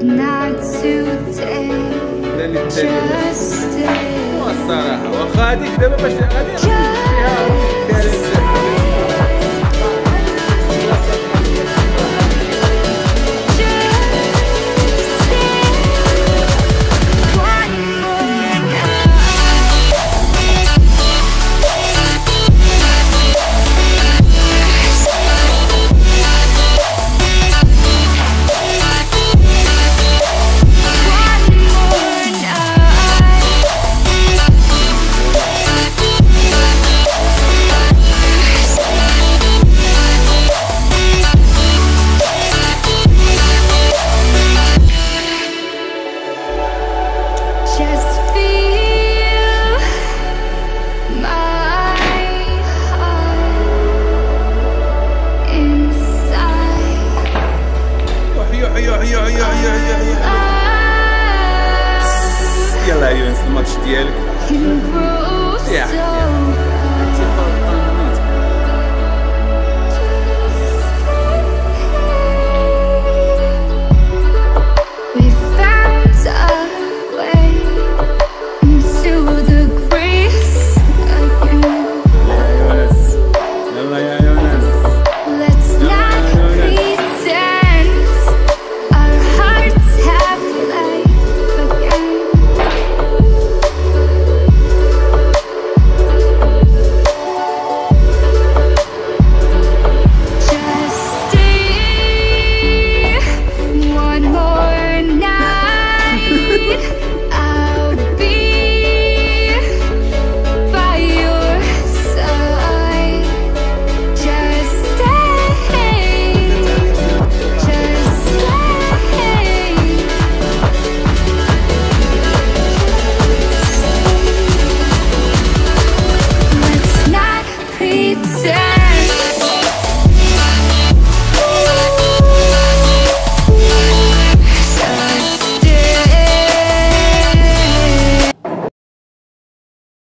but not today. Just stay. الصراحة واخا هذيك دابا باش غادي نرجع فيها ja, ja, ja, ja, ja. Jalla är. Yeah, yeah.